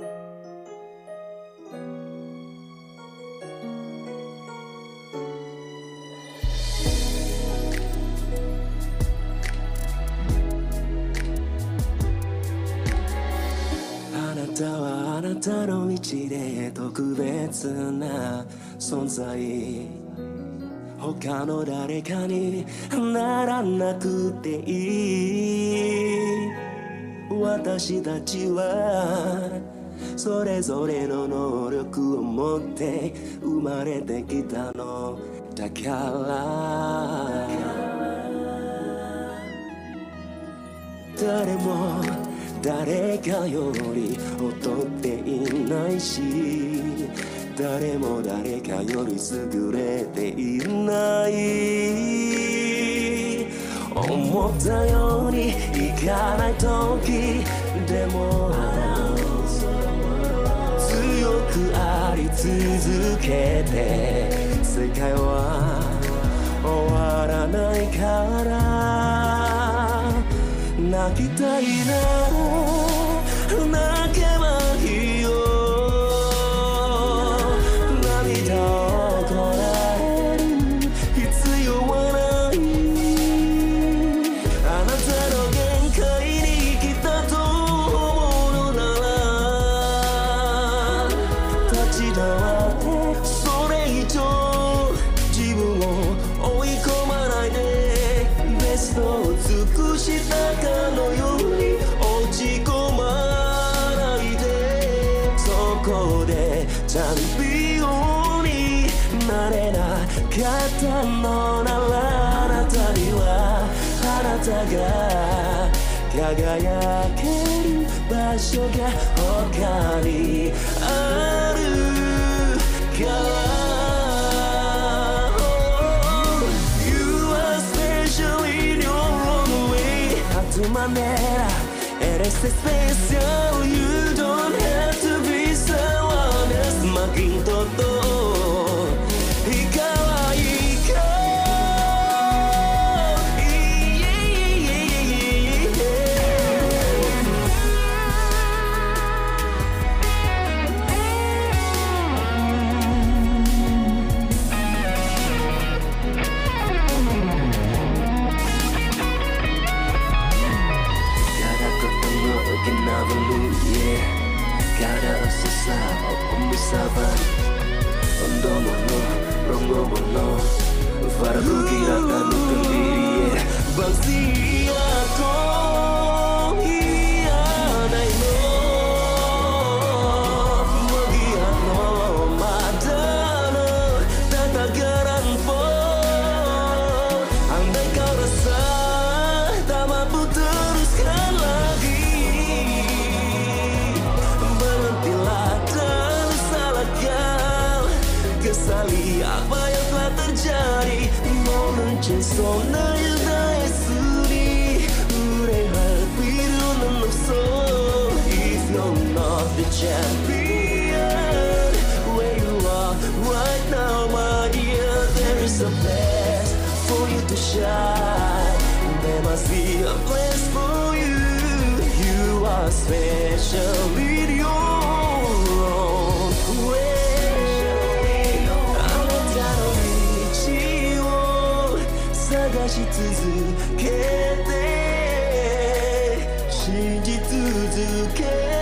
あなたはあなたの道で特別な存在他の誰かにならなくていい。私たちはそれぞれの能力を持って生まれてきたの。だから。誰も誰かより劣っていないし。誰も誰かより優れていない。思ったようにいかない時でも。くあり続けて世界は終わらないから泣きたいな。こでチャンピオンになれなかったのならあなたにはあなたが輝ける場所が他にあるから「あとまねらエレステスペシャル dulu yeah Kada sesah Opung sabar Ondomo no Rongomo no Farku kira yeah champion Where you are right now my dear There is a place for you to shine There must be a place for you You are special 探し続けて信じ続け